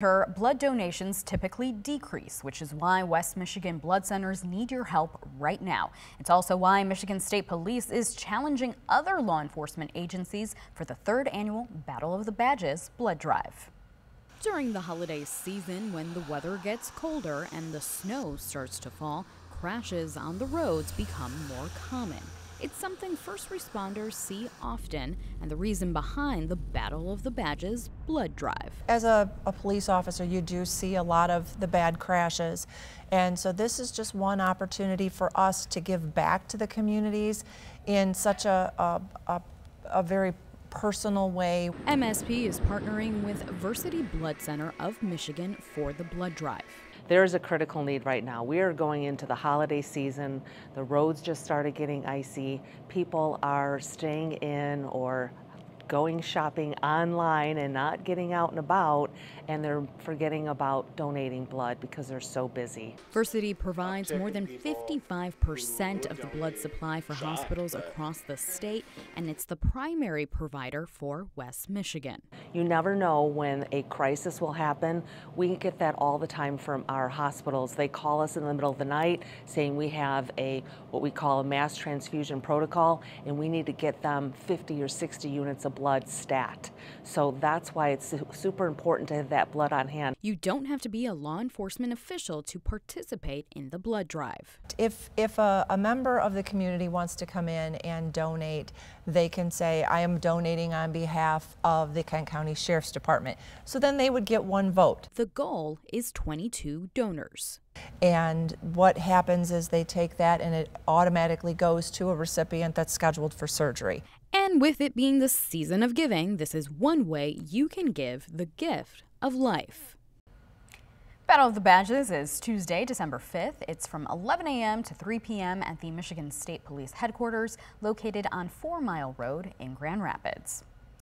Her blood donations typically decrease, which is why West Michigan blood centers need your help right now. It's also why Michigan State Police is challenging other law enforcement agencies for the third annual Battle of the Badges blood drive. During the holiday season, when the weather gets colder and the snow starts to fall, crashes on the roads become more common. It's something first responders see often, and the reason behind the Battle of the Badges blood drive. As a, a, police officer, you do see a lot of the bad crashes, and so this is just one opportunity for us to give back to the communities in such a, a, a, a very personal way. MSP is partnering with Versiti Blood Center of Michigan for the blood drive. There is a critical need right now. We are going into the holiday season. The roads just started getting icy. People are staying in or going shopping online and not getting out and about, and they're forgetting about donating blood because they're so busy. Versiti provides more than 55% of the blood supply for hospitals across the state, and it's the primary provider for West Michigan. You never know when a crisis will happen. We get that all the time from our hospitals. They call us in the middle of the night saying we have a what we call a mass transfusion protocol, and we need to get them 50 or 60 units of blood stat. So that's why it's super important to have that blood on hand. You don't have to be a law enforcement official to participate in the blood drive. If, if a, a member of the community wants to come in and donate, they can say, I am donating on behalf of the Kent County Sheriff's Department. So then they would get one vote. The goal is 22 donors. And what happens is they take that and it automatically goes to a recipient that's scheduled for surgery. And with it being the season of giving, this is one way you can give the gift of life. Battle of the Badges is Tuesday, December 5th. It's from 11 a.m. to 3 p.m. at the Michigan State Police headquarters located on Four Mile Road in Grand Rapids.